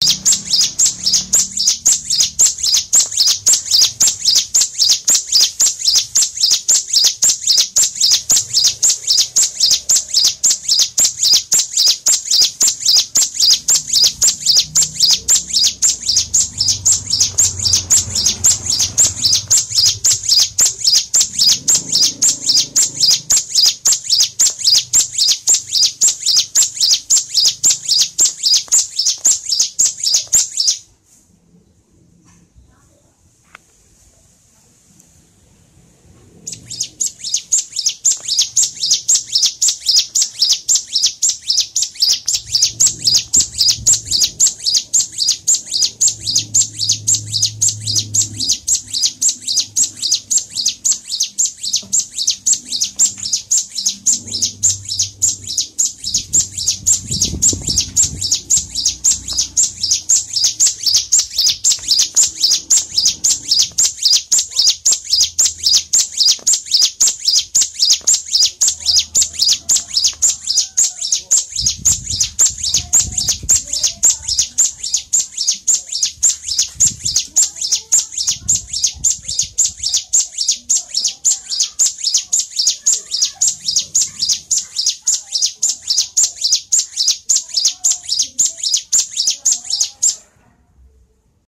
you you.